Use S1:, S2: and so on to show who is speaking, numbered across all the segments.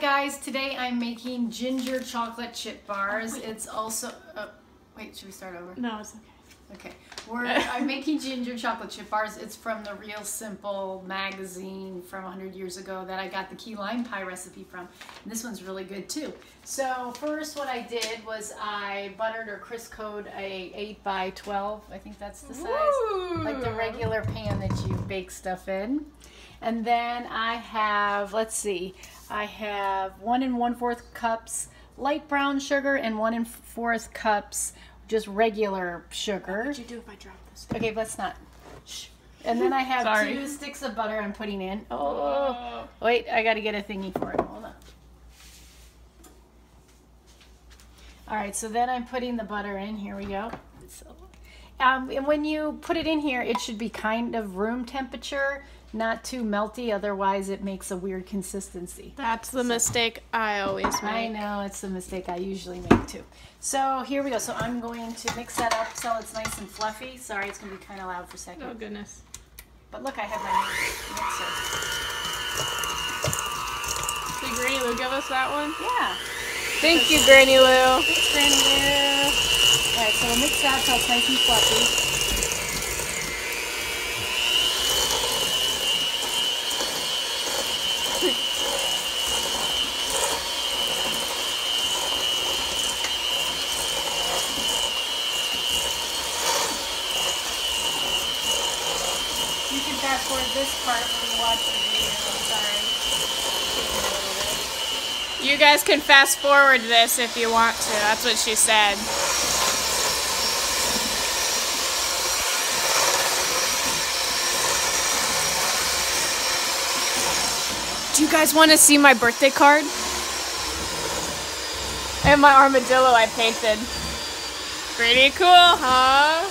S1: guys, today I'm making ginger chocolate chip bars. Oh, it's also, oh, wait, should we start over?
S2: No, it's okay.
S1: Okay, we're I'm making ginger chocolate chip bars. It's from the Real Simple magazine from 100 years ago that I got the key lime pie recipe from. And this one's really good too. So first what I did was I buttered or Criscoed a 8 by 12. I think that's the size.
S2: Ooh.
S1: Like the regular pan that you bake stuff in. And then I have, let's see, I have one and one fourth cups light brown sugar and one and fourth cups just regular sugar.
S2: What'd you do if I drop this?
S1: Okay, let's not. Shh. And then I have
S2: Sorry.
S1: two sticks of butter I'm putting in. Oh,
S2: Oh.
S1: wait, I got to get a thingy for it. Hold on. All right, so then I'm putting the butter in. Here we go. Um, and when you put it in here, it should be kind of room temperature, not too melty. Otherwise, it makes a weird consistency.
S2: That's the mistake I always make.
S1: I know it's the mistake I usually make too. So here we go. So I'm going to mix that up so it's nice and fluffy. Sorry, it's going to be kind of loud for a second.
S2: Oh goodness.
S1: But look, I have my mixer.
S2: Did Granny Lou give us that one?
S1: Yeah.
S2: Thank you, Granny Lou.
S1: Thanks, Granny Lou. All right, so we'll mix that till it's nice and fluffy. You can fast forward this part when you watch the video. I'm sorry.
S2: You guys can fast forward this if you want to. That's what she said. Do you guys want to see my birthday card? And my armadillo I painted. Pretty cool, huh?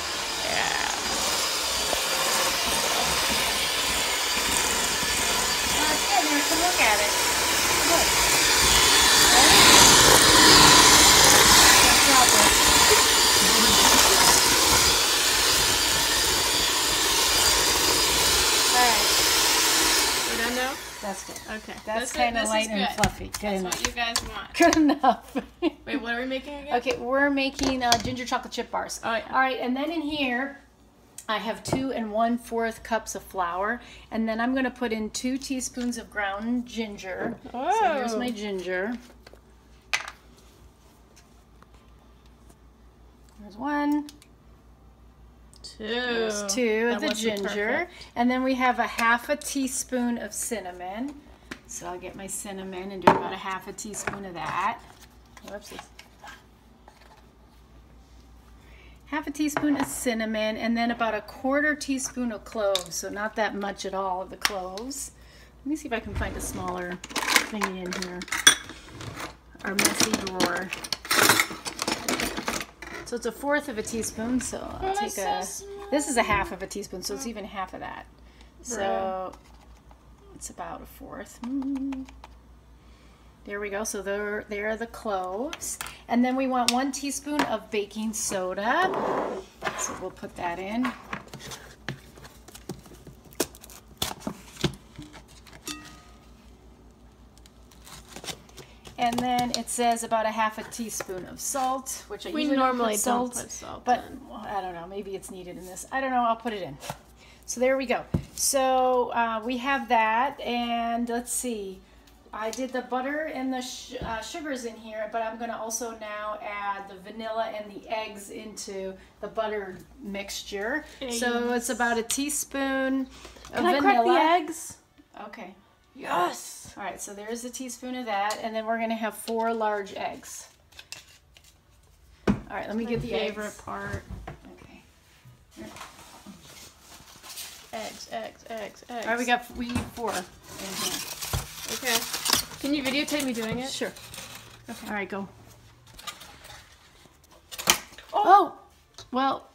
S2: Yeah.
S1: Oh, it's good. Here, come look at it. Look. Ready? That's chocolate. All right,
S2: We're done now?
S1: that's good.
S2: Okay.
S1: That's
S2: This
S1: kind of light and fluffy. Good
S2: That's
S1: enough.
S2: what you guys want.
S1: Good enough.
S2: Wait, what are we making again?
S1: Okay, we're making uh, ginger chocolate chip bars.
S2: Oh, yeah.
S1: All right, and then in here, I have two and one fourth cups of flour, and then I'm gonna put in two teaspoons of ground ginger. So here's
S2: Oh.
S1: my ginger. There's one.
S2: Two.
S1: There's two
S2: That
S1: of the ginger,
S2: perfect.
S1: and then we have a half a teaspoon of cinnamon. So I'll get my cinnamon and do about a half a teaspoon of that. Whoopsies. Half a teaspoon of cinnamon, and then about a quarter teaspoon of cloves. So not that much at all of the cloves. Let me see if I can find a smaller thingy in here. Our messy drawer. So it's a fourth of a teaspoon. So I'll
S2: Oh,
S1: take a. This is a half of a teaspoon, so it's even half of that. So it's about a fourth. Mm. There we go. So there, there are the cloves. And then we want one teaspoon of baking soda. So we'll put that in. And then it says about a half a teaspoon of salt, which I
S2: We
S1: usually
S2: normally
S1: put
S2: don't
S1: salt,
S2: put salt
S1: but well, I don't know. Maybe it's needed in this. I don't know. I'll put it in. So there we go. So uh, we have that, and let's see. I did the butter and the sh- uh, sugars in here, but I'm going to also now add the vanilla and the eggs into the butter mixture. So it's about a teaspoon of
S2: Can I crack the eggs?
S1: Okay.
S2: Yes.
S1: All right, so there's a teaspoon of that, and then we're going to have four large eggs. All right, let me
S2: My
S1: get the
S2: favorite
S1: eggs.
S2: part.
S1: Okay.
S2: Eggs, eggs, eggs, eggs.
S1: All right, we got we need four in here.
S2: Okay. Can you videotape me doing it?
S1: Sure. Okay. All right, go. Oh, well,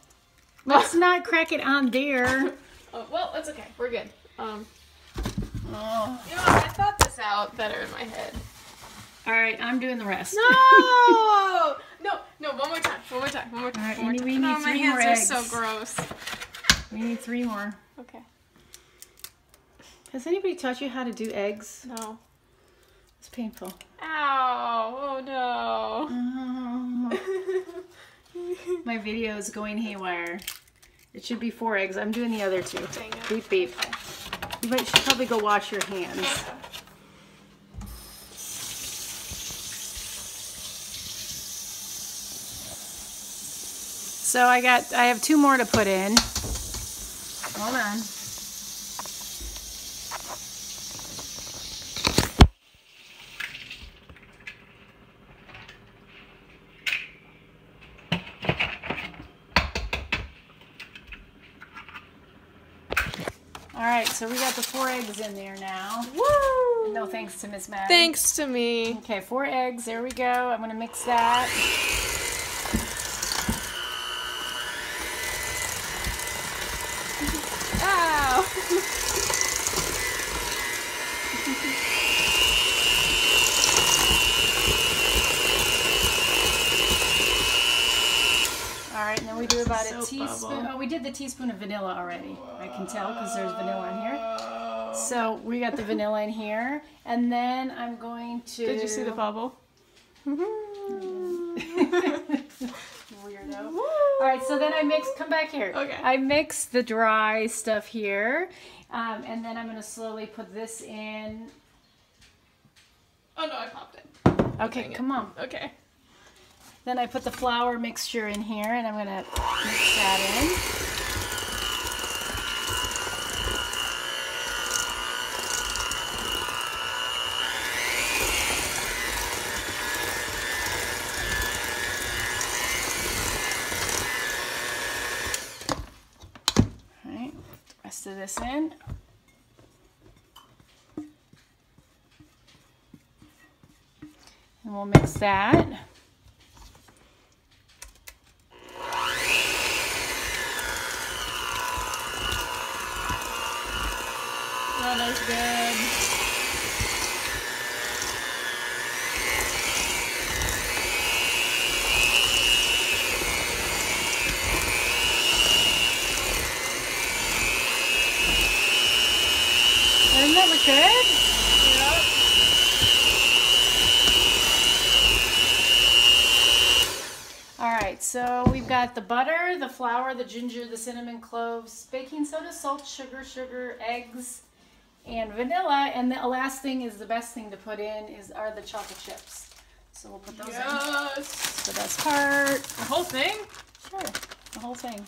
S1: let's not crack it on there.
S2: Oh, well, that's okay. We're good. Um,
S1: Oh.
S2: you know, what? I thought this out better in my head.
S1: All right, I'm doing the rest.
S2: No! no, no, one more time. One more time. One more time.
S1: All right,
S2: one more
S1: we
S2: time.
S1: need
S2: no, my hands
S1: more
S2: are so gross.
S1: We need three more.
S2: Okay.
S1: Has anybody taught you how to do eggs?
S2: No.
S1: It's painful.
S2: Ow! Oh no.
S1: My video is going haywire. It should be four eggs. I'm doing the other two. Beep beep. You might should probably go wash your hands. So I got I have two more to put in. Hold on. So we got the four eggs in there now.
S2: Woo!
S1: No thanks to Miss Maddie.
S2: Thanks to me.
S1: Okay, four eggs. There we go. I'm gonna mix that. Right, and then we do about a teaspoon.
S2: bubble.
S1: Oh, we did the teaspoon of vanilla already. I can tell because there's vanilla in here. So we got the vanilla in here, and then I'm going to.
S2: Did you see the bubble?
S1: Weirdo. All right, so then I mix. Come back here.
S2: Okay.
S1: I mix the dry stuff here, um, and then I'm going to slowly put this in.
S2: Oh no, I popped it.
S1: Okay,
S2: Dang it.
S1: come on.
S2: Okay.
S1: Then I put the flour mixture in here, and I'm going to mix that in. All right, rest of this in. And we'll mix that.
S2: That's good.
S1: Doesn't that look good? All right, so we've got the butter, the flour, the ginger, the cinnamon cloves, baking soda, salt, sugar, sugar, eggs, and vanilla. And the last thing is the best thing to put in is are the chocolate chips. So we'll put those in.
S2: Yes.
S1: The best part.
S2: The whole thing?
S1: Sure, the whole thing.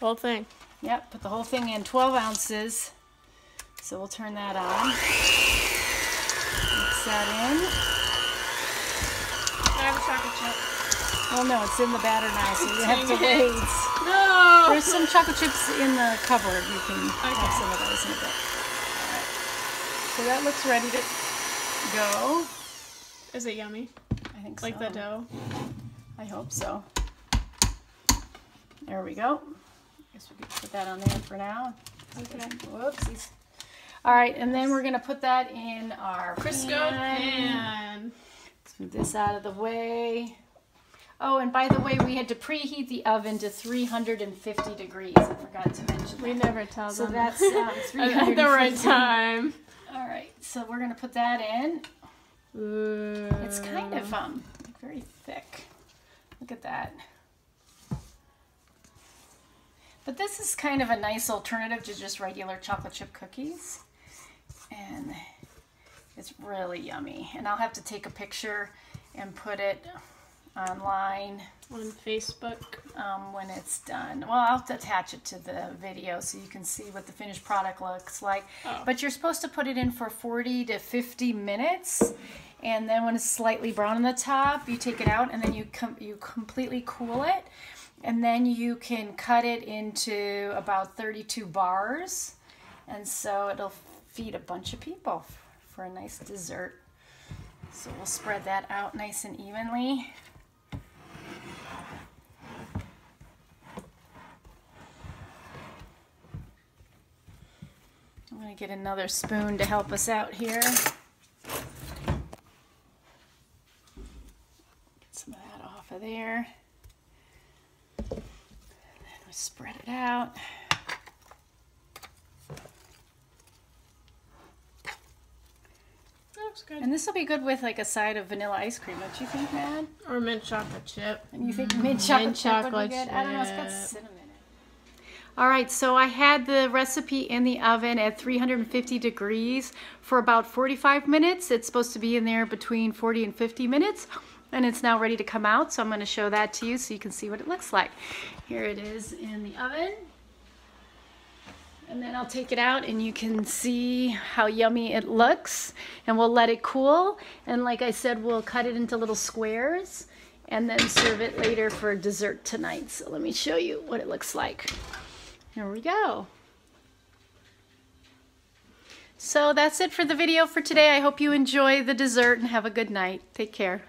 S2: Whole thing.
S1: Yep, put the whole thing in 12 ounces. So we'll turn that on. Mix that in.
S2: I have a chocolate chip.
S1: Oh no, it's in the batter now, so you have to
S2: Dang it.
S1: wait.
S2: No!
S1: There's some chocolate chips in the cupboard. You can have some of those in a bit. So that looks ready to go.
S2: Is it yummy?
S1: I think
S2: Like
S1: so.
S2: Like the dough?
S1: I hope so. There we go. Guess we could put that on there for now.
S2: Okay.
S1: Whoopsies. All right, and then we're gonna put that in our
S2: Crisco
S1: pan.
S2: pan.
S1: Let's move this out of the way. Oh, and by the way, we had to preheat the oven to 350 degrees. I forgot to mention
S2: We
S1: that.
S2: never tell
S1: So
S2: them.
S1: So that's um,
S2: at at the right time.
S1: All right, so we're gonna put that in.
S2: Ooh.
S1: It's kind of um very thick. Look at that. But this is kind of a nice alternative to just regular chocolate chip cookies. And it's really yummy. And I'll have to take a picture and put it online
S2: on Facebook.
S1: um, when it's done. Well, I'll attach it to the video so you can see what the finished product looks like.
S2: Oh.
S1: But you're supposed to put it in for 40 to 50 minutes. And then when it's slightly brown on the top, you take it out and then you com- you completely cool it. And then you can cut it into about 32 bars. And so it'll feed a bunch of people for a nice dessert. So we'll spread that out nice and evenly. I'm going to get another spoon to help us out here. Get some of that off of there. And then we spread it out.
S2: Looks good.
S1: And this will be good with like a side of vanilla ice cream, don't you think, Mad?
S2: Or mint chocolate chip.
S1: And you think mm-hmm. mint chocolate,
S2: mint
S1: chip would
S2: chocolate
S1: be good? I don't know, it's got cinnamon. All right, so I had the recipe in the oven at 350 degrees for about 45 minutes. It's supposed to be in there between 40 and 50 minutes, and it's now ready to come out. So I'm going to show that to you so you can see what it looks like. Here it is in the oven. And then I'll take it out and you can see how yummy it looks. And we'll let it cool. And like I said, we'll cut it into little squares and then serve it later for dessert tonight. So let me show you what it looks like. Here we go. So that's it for the video for today. I hope you enjoy the dessert and have a good night. Take care.